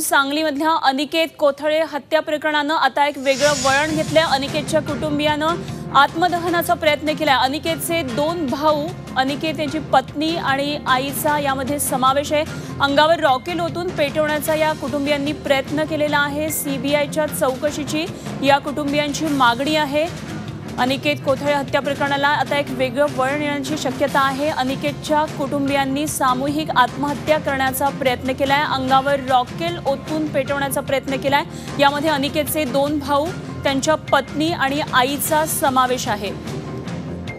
सांगलीमधल्या अनिकेत कोथळे हत्या प्रकरणानं आता एक वेगळं वळण घेतलंय. अनिकेतच्या कुटुंबियानं आत्मदहनाचा प्रयत्न केलाय. अनिकेतचे दोन भाऊ अनिकेत यांची पत्नी आणि आईचा यामध्ये समावेश आहे. अंगावर रॉकेल ओतून पेटवण्याचा या कुटुंबियांनी प्रयत्न केलेला आहे. सीबीआयच्या चौकशीची या कुटुंबियांची मागणी आहे. अनिकेत कोथळे हत्या प्रकरणाला आता एक वेगळं वळण येण्याची शक्यता आहे. अनिकेतच्या कुटुंबियांनी सामूहिक आत्महत्या करण्याचा प्रयत्न केलाय. अंगावर रॉकेल ओतून पेटवण्याचा प्रयत्न केलाय. यामध्ये अनिकेतचे दोन भाऊ त्यांच्या पत्नी आणि आईचा समावेश आहे.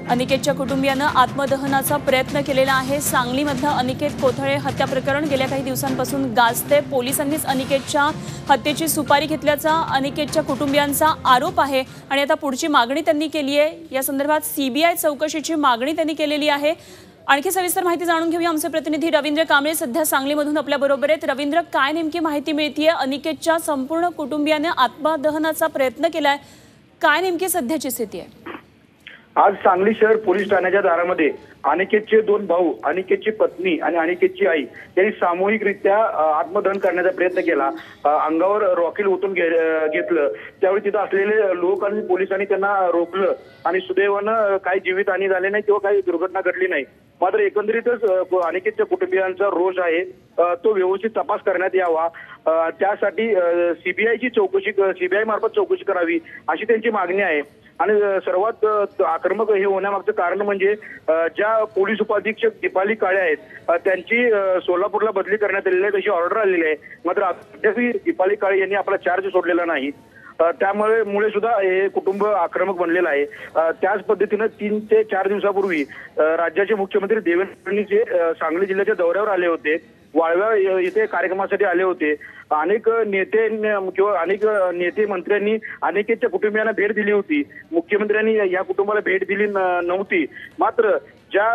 अनिकेतच्या कुटुंबियानं आत्मदहनाचा प्रयत्न केलेला आहे. सांगलीमधलं अनिकेत कोथळे हत्या प्रकरण गेल्या काही दिवसांपासून गाजते. पोलिसांनीच अनिकेतच्या हत्येची सुपारी घेतल्याचा अनिकेतच्या कुटुंबियांचा आरोप आहे. आणि आता पुढची मागणी त्यांनी केली आहे. या संदर्भात सीबीआय चौकशीची मागणी त्यांनी केलेली आहे. आणखी सविस्तर माहिती जाणून घेऊया आमचे प्रतिनिधी रवींद्र कांबळे. सध्या सांगलीमधून आपल्याबरोबर आहेत. रवींद्र काय नेमकी माहिती मिळतीये? अनिकेतच्या संपूर्ण कुटुंबियाने आत्मदहनाचा प्रयत्न केलाय. काय नेमकी सध्याची स्थिती आहे? आज सांगली शहर पोलीस ठाण्याच्या दारामध्ये अनिकेतचे दोन भाऊ अनिकेतची पत्नी आणि अनिकेतची आई यांनी सामूहिकरित्या आत्मदहन करण्याचा प्रयत्न केला. अंगावर रॉकेल ओतून घेतलं. त्यावेळी तिथं असलेले लोक आणि पोलिसांनी त्यांना रोखलं आणि सुदैवानं काही जीवितहानी झाली नाही किंवा काही दुर्घटना घडली नाही. मात्र एकंदरीतच अनिकेतच्या कुटुंबियांचा रोष आहे. तो व्यवस्थित तपास करण्यात यावा. त्यासाठी सीबीआयची चौकशी सीबीआय मार्फत चौकशी करावी अशी त्यांची मागणी आहे. आणि सर्वात आक्रमक हे होण्यामागचं कारण म्हणजे ज्या पोलीस उपाधीक्षक दीपाली काळे आहेत त्यांची सोलापूरला बदली करण्यात आलेली आहे तशी ऑर्डर आलेली आहे. मात्र अद्यापही दीपाली काळे यांनी आपला चार्ज सोडलेला नाही. त्यामुळे मुळे सुद्धा हे कुटुंब आक्रमक बनलेलं आहे. त्याच पद्धतीनं तीन ते चार दिवसापूर्वी राज्याचे मुख्यमंत्री देवेंद्र फडणवीस हे सांगली जिल्ह्याच्या दौऱ्यावर आले होते. वाळव्या इथे कार्यक्रमासाठी आले होते. अनेक नेते किंवा अनेक नेते मंत्र्यांनी अनेकेच्या कुटुंबियांना भेट दिली होती. मुख्यमंत्र्यांनी या कुटुंबाला भेट दिली न- नव्हती. मात्र ज्या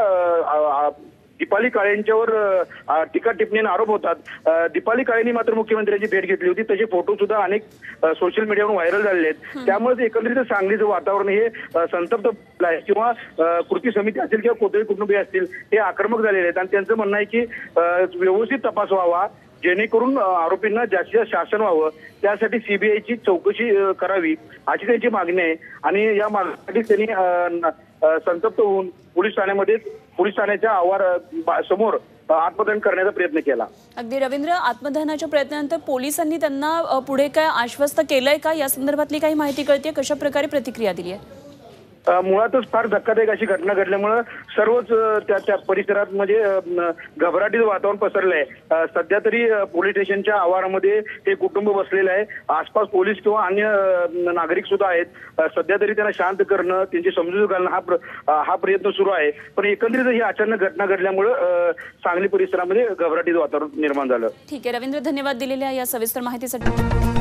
दीपाली काळेंच्यावर अ, टीका टिप्पणी आरोप होतात. दीपाली काळेंनी मात्र मुख्यमंत्र्यांची भेट घेतली होती. त्याचे फोटो सुद्धा अनेक सोशल मीडियावर व्हायरल झालेले आहेत. त्यामुळे एकंदरीत सांगलीचं वातावरण हे संतप्त आहे किंवा कृती समिती असेल किंवा कोथळी कुटुंबीय असतील हे आक्रमक झालेले आहेत. आणि त्यांचं म्हणणं आहे की व्यवस्थित तपास व्हावा. जेणेकरून आरोपींना जास्तीत जास्त शासन व्हावं. त्यासाठी सीबीआयची चौकशी करावी अशी त्यांची मागणी आहे. आणि या मागणीसाठी त्यांनी संतप्त होऊन पोलीस ठाण्यामध्ये पोलीस ठाण्याच्या आवार समोर आत्मदहन करण्याचा प्रयत्न केला. अगदी रवींद्र आत्मदहनाच्या प्रयत्नानंतर पोलिसांनी त्यांना पुढे काय आश्वस्त केलंय का? या संदर्भातली काही माहिती कळते कशा प्रकारे प्रतिक्रिया दिली आहे मुळातच फार धक्कादायक अशी घटना घडल्यामुळं सर्वच त्या त्या परिसरात म्हणजे घबराटीचं वातावरण पसरलं आहे सध्या तरी पोलीस स्टेशनच्या आवारामध्ये हे कुटुंब बसलेलं आहे. आसपास पोलीस किंवा अन्य नागरिक सुद्धा आहेत. सध्या तरी त्यांना शांत करणं त्यांची समजूत घालणं हा प्र- हा प्रयत्न सुरू आहे. पण एकंदरीत ही अचानक घटना घडल्यामुळं सांगली परिसरामध्ये घबराटीचं वातावरण निर्माण झालं. ठीक आहे. रवींद्र धन्यवाद दिलेल्या या सविस्तर माहितीसाठी.